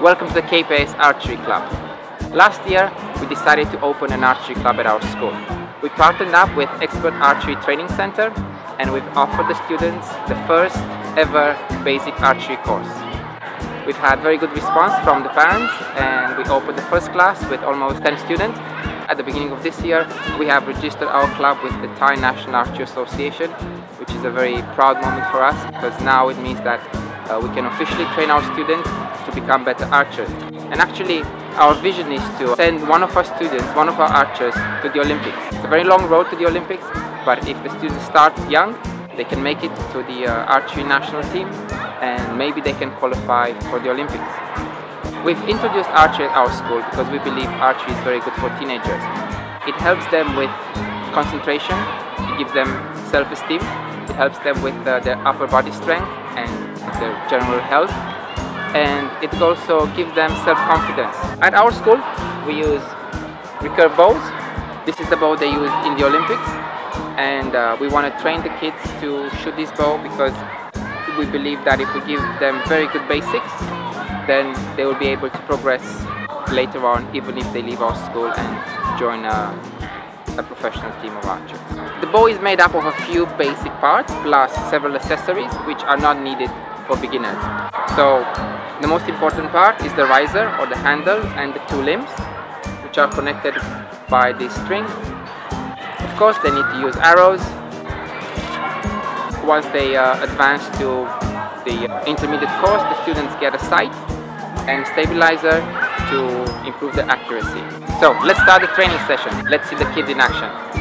Welcome to the KPIS Archery Club. Last year, we decided to open an archery club at our school. We partnered up with Expert Archery Training Center and we've offered the students the first ever basic archery course. We've had very good response from the parents and we opened the first class with almost 10 students. At the beginning of this year, we have registered our club with the Thai National Archery Association, which is a very proud moment for us because now it means that we can officially train our students to become better archers. And actually, our vision is to send one of our students, one of our archers, to the Olympics. It's a very long road to the Olympics, but if the students start young, they can make it to the uh, archery national team and maybe they can qualify for the Olympics. We've introduced archery at our school because we believe archery is very good for teenagers. It helps them with concentration, it gives them self-esteem, it helps them with uh, their upper body strength and their general health and it also gives them self-confidence. At our school we use recurve bows. This is the bow they use in the Olympics and uh, we want to train the kids to shoot this bow because we believe that if we give them very good basics then they will be able to progress later on even if they leave our school and join a, a professional team of archers. The bow is made up of a few basic parts plus several accessories which are not needed for beginners. So the most important part is the riser or the handle and the two limbs which are connected by this string. Of course they need to use arrows. Once they uh, advance to the intermediate course the students get a sight and stabilizer to improve the accuracy. So let's start the training session. Let's see the kids in action.